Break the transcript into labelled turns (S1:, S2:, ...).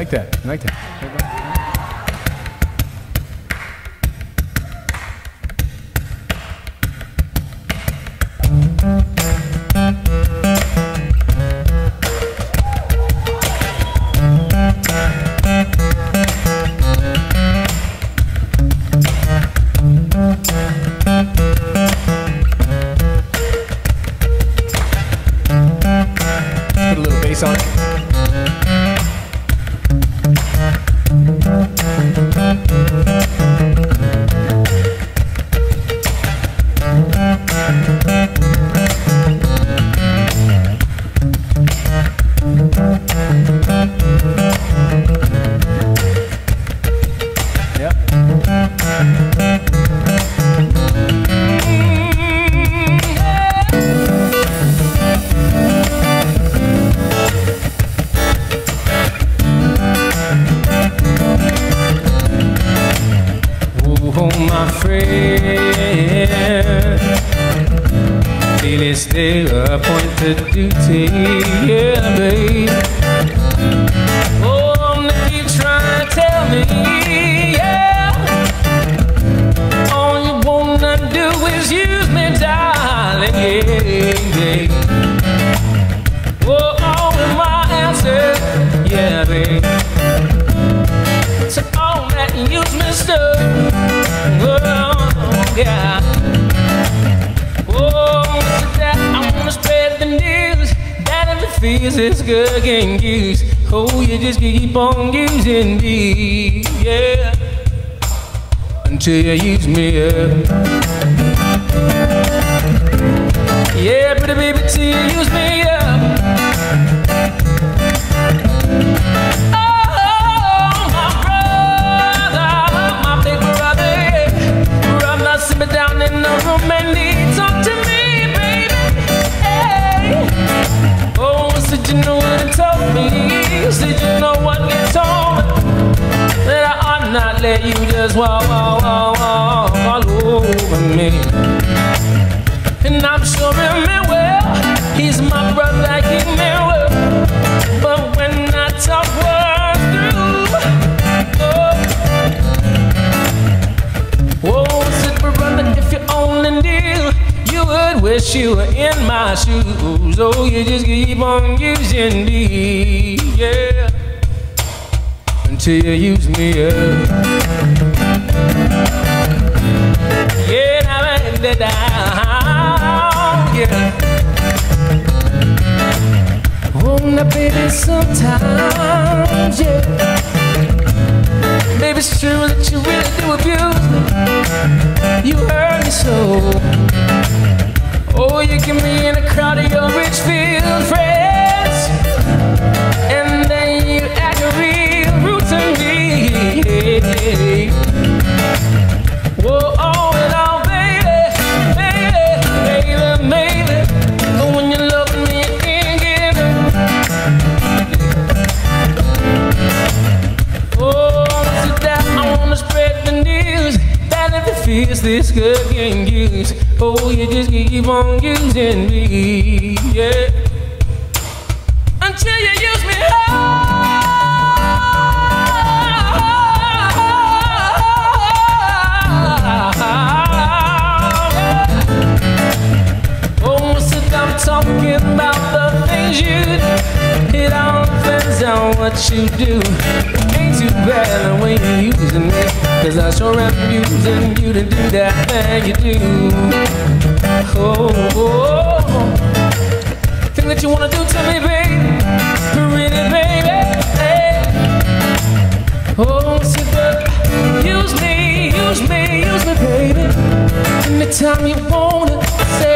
S1: like that. I like that. Put a little bass on it. My friend. Feel it's their appointed duty, yeah, babe. Oh, now you try to tell me, yeah. All you wanna do is use me, darling, yeah. Feels it's good can use. Oh, you just keep on using me, yeah, until you use me up. Yeah, pretty baby, till you use me up. Oh, down in the room and he he me? Said you know what he told me? That I ought not let you just walk, walk, walk, walk all over me. And I'm sure him well, he's my brother, wish you were in my shoes. Oh, you just keep on using me, yeah, until you use me up. Yeah, now then down, yeah. Oh, now, baby, sometimes, yeah. Baby, it's true that you really do abuse me. You hurt me so. Oh, you get me in a crowd of your rich field friends. And then you act a real rude to me. Whoa, oh, and oh, baby, baby, baby, baby. But when you love me, you can't give it. Oh, so that I wanna spread the news that if it feels this good, can use. Oh, you just keep on using me, yeah. Until you what you do. Ain't too bad the way you're using me. Cause I sure am using you to do that thing you do. Oh, oh, oh. Thing that you wanna do to me, baby. Pretty baby. Hey. Oh, back. Use me, use me, use me, baby. Anytime you wanna say